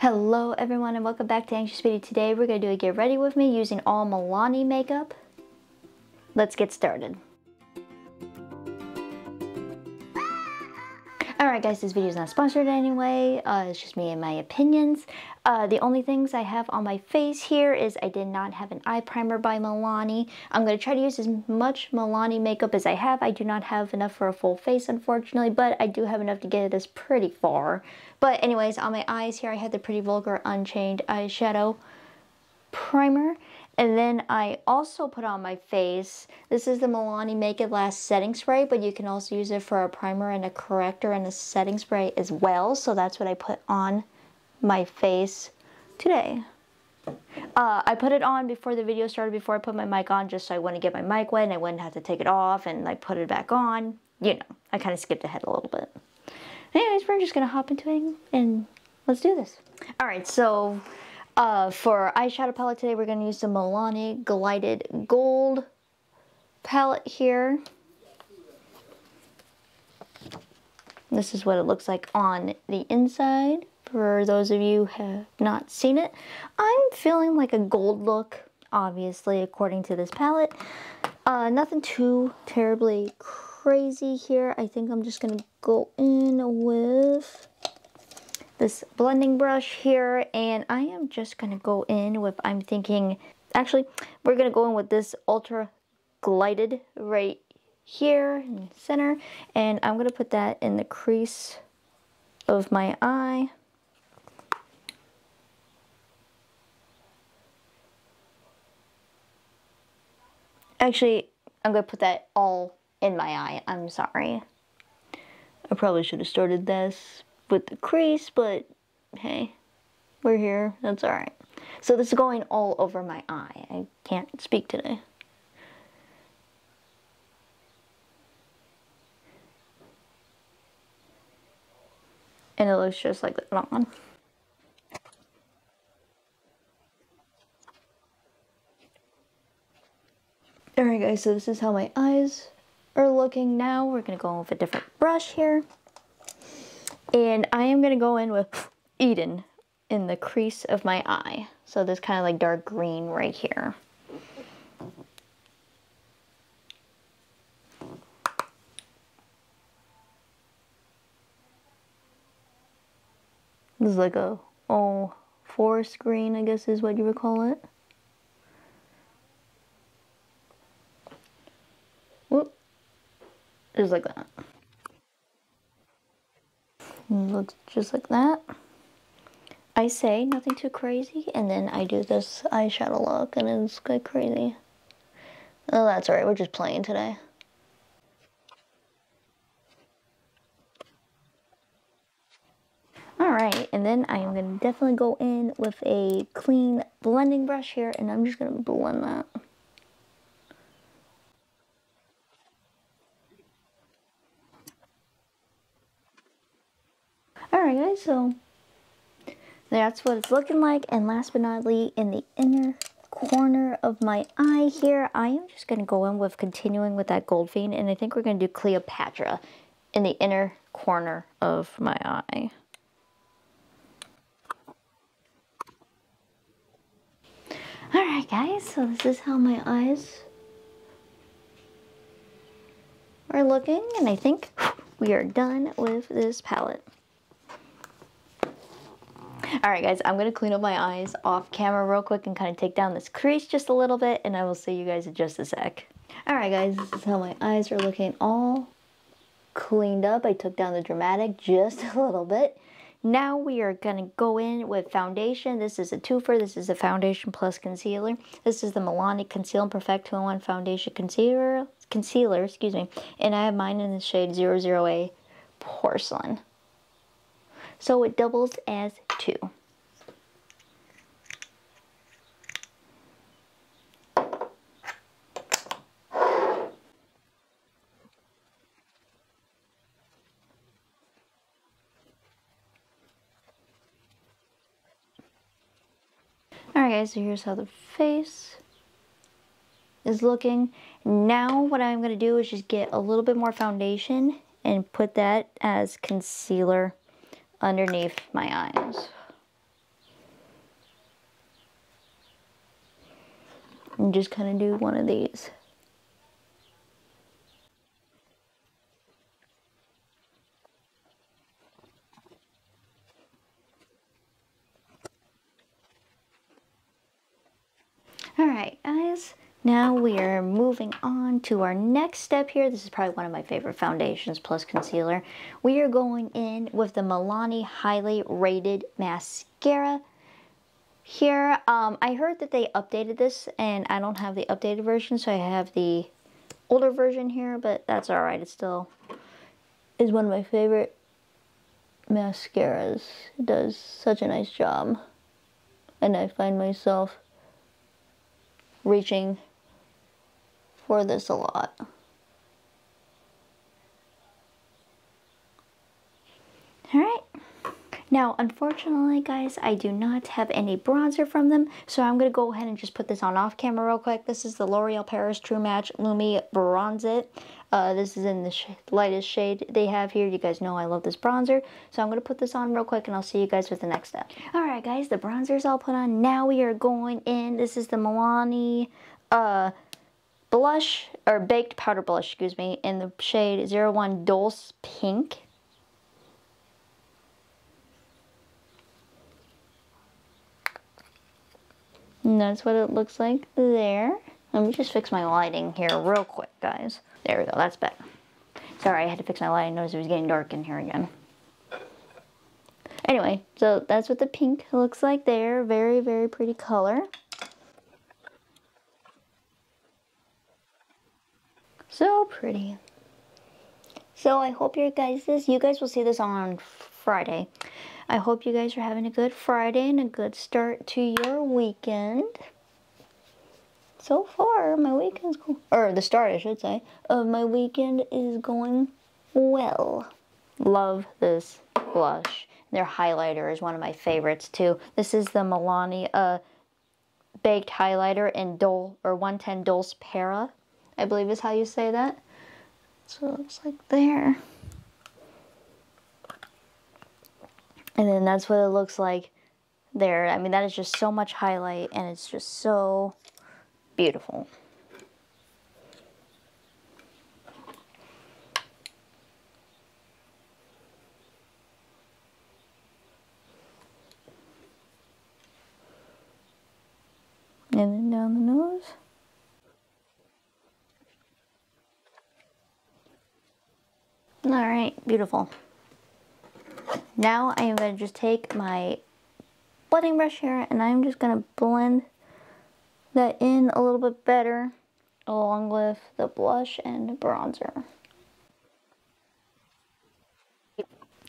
Hello everyone and welcome back to Anxious Beauty. Today we're going to do a get ready with me using all Milani makeup. Let's get started. Alright guys, this video is not sponsored in any way. Uh, it's just me and my opinions. Uh, the only things I have on my face here is I did not have an eye primer by Milani. I'm going to try to use as much Milani makeup as I have. I do not have enough for a full face unfortunately, but I do have enough to get this pretty far. But anyways, on my eyes here I have the Pretty Vulgar Unchained Eyeshadow Primer. And then I also put on my face, this is the Milani Make It Last setting spray, but you can also use it for a primer and a corrector and a setting spray as well. So that's what I put on my face today. Uh, I put it on before the video started, before I put my mic on, just so I wouldn't get my mic wet and I wouldn't have to take it off and like put it back on. You know, I kind of skipped ahead a little bit. Anyways, we're just going to hop into it and let's do this. Alright, so uh, for eyeshadow palette today, we're going to use the Milani Glided Gold palette here. This is what it looks like on the inside. For those of you who have not seen it, I'm feeling like a gold look, obviously, according to this palette. Uh, nothing too terribly crazy here. I think I'm just going to go in with this blending brush here and I am just going to go in with, I'm thinking, actually, we're going to go in with this Ultra Glided right here in center and I'm going to put that in the crease of my eye. Actually, I'm going to put that all in my eye. I'm sorry. I probably should have started this with the crease, but hey, we're here. That's alright. So this is going all over my eye. I can't speak today. And it looks just like that one. Alright guys, so this is how my eyes are looking now. We're going to go with a different brush here. And I am going to go in with Eden in the crease of my eye. So this kind of like dark green right here. This is like a, oh, forest green, I guess is what you would call it. Whoop. Just like that looks just like that. I say nothing too crazy, and then I do this eyeshadow look, and it's quite crazy. Oh, that's alright, we're just playing today. Alright, and then I am going to definitely go in with a clean blending brush here, and I'm just going to blend that. Alright guys, so that's what it's looking like. And last but not least, in the inner corner of my eye here, I am just going to go in with continuing with that gold vein. And I think we're going to do Cleopatra in the inner corner of my eye. Alright guys, so this is how my eyes are looking. And I think we are done with this palette. Alright guys, I'm going to clean up my eyes off camera real quick and kind of take down this crease just a little bit and I will see you guys in just a sec. Alright guys, this is how my eyes are looking all cleaned up. I took down the dramatic just a little bit. Now we are going to go in with foundation. This is a twofer. This is a foundation plus concealer. This is the Milani Conceal and Perfect 2-in-1 Foundation Concealer, concealer, excuse me. And I have mine in the shade 00A Porcelain. So it doubles as two. Alright guys, so here's how the face is looking. Now what I'm going to do is just get a little bit more foundation and put that as concealer underneath my eyes. And just kind of do one of these. Alright guys, now we are moving on to our next step here. This is probably one of my favorite foundations plus concealer. We are going in with the Milani Highly Rated Mascara. Here, um, I heard that they updated this and I don't have the updated version, so I have the older version here, but that's alright. It still is one of my favorite mascaras. It does such a nice job. And I find myself reaching for this a lot. Alright. Now, unfortunately, guys, I do not have any bronzer from them, so I'm going to go ahead and just put this on off camera real quick. This is the L'Oreal Paris True Match Lumi Bronze It. Uh, this is in the sh lightest shade they have here. You guys know I love this bronzer, so I'm going to put this on real quick, and I'll see you guys with the next step. Alright, guys, the bronzer's all put on. Now we are going in. This is the Milani uh, blush, or baked powder blush, excuse me, in the shade 01 Dolce Pink. And that's what it looks like there. Let me just fix my lighting here real quick, guys. There we go, that's better. Sorry, I had to fix my lighting. I noticed it was getting dark in here again. Anyway, so that's what the pink looks like there. Very, very pretty color. So pretty. So I hope you guys this you guys will see this on Friday. I hope you guys are having a good Friday and a good start to your weekend. So far, my weekend's cool. Or the start, I should say, of my weekend is going well. Love this blush. Their highlighter is one of my favorites too. This is the Milani uh, Baked Highlighter in Dole or 110 Dulce Para. I believe is how you say that. So it looks like there. And then that's what it looks like there. I mean, that is just so much highlight and it's just so beautiful. And then down the nose. All right, beautiful. Now I am to just take my blending brush here and I'm just going to blend that in a little bit better along with the blush and bronzer.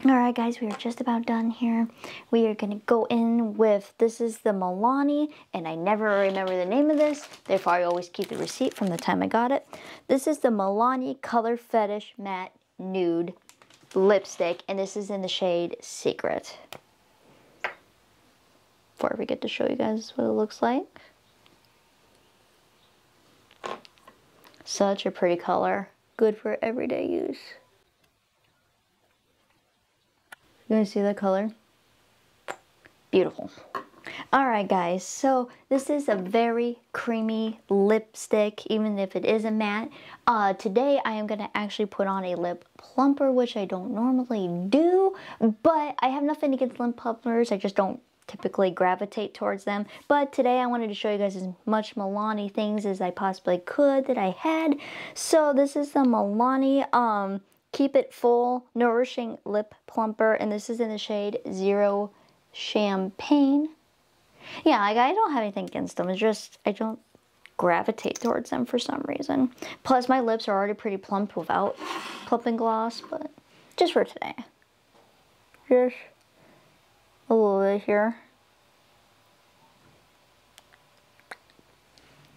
Alright guys, we are just about done here. We are going to go in with, this is the Milani, and I never remember the name of this, therefore I always keep the receipt from the time I got it. This is the Milani Color Fetish Matte nude lipstick and this is in the shade Secret. Before we get to show you guys what it looks like. Such a pretty color. Good for everyday use. You guys see that color? Beautiful. Alright guys, so this is a very creamy lipstick, even if it is a matte. Uh, today I am going to actually put on a lip plumper, which I don't normally do, but I have nothing against lip plumpers, I just don't typically gravitate towards them. But today I wanted to show you guys as much Milani things as I possibly could that I had. So this is the Milani um, Keep It Full Nourishing Lip Plumper, and this is in the shade Zero Champagne. Yeah, like I don't have anything against them. It's just I don't gravitate towards them for some reason. Plus my lips are already pretty plump without plumping gloss, but just for today. Just a little bit here.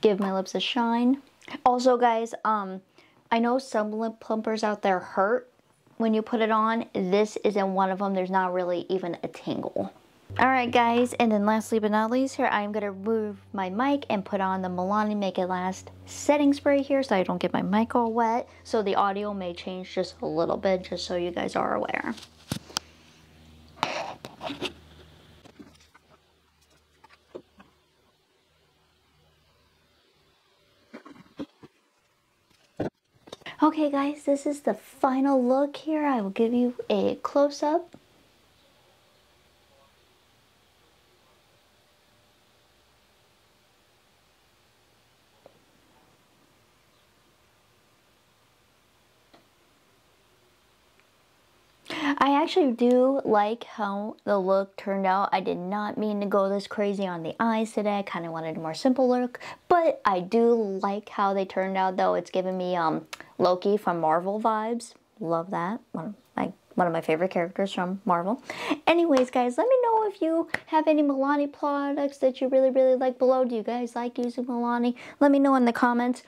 Give my lips a shine. Also guys, um, I know some lip plumpers out there hurt when you put it on. This isn't one of them. There's not really even a tingle. Alright guys, and then lastly but not least here, I'm going to move my mic and put on the Milani Make It Last setting spray here so I don't get my mic all wet. So the audio may change just a little bit, just so you guys are aware. Okay guys, this is the final look here. I will give you a close-up I actually do like how the look turned out. I did not mean to go this crazy on the eyes today. I kind of wanted a more simple look, but I do like how they turned out though. It's giving me um, Loki from Marvel vibes. Love that. One of my, one of my favorite characters from Marvel. Anyways, guys, let me if you have any Milani products that you really, really like below. Do you guys like using Milani? Let me know in the comments.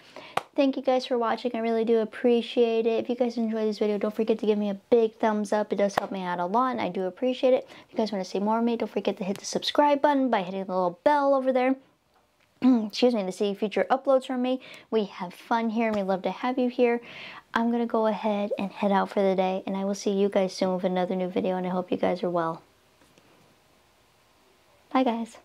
Thank you guys for watching. I really do appreciate it. If you guys enjoyed this video, don't forget to give me a big thumbs up. It does help me out a lot, and I do appreciate it. If you guys want to see more of me, don't forget to hit the subscribe button by hitting the little bell over there. excuse me, to see future uploads from me. We have fun here and we love to have you here. I'm going to go ahead and head out for the day and I will see you guys soon with another new video and I hope you guys are well. Bye guys.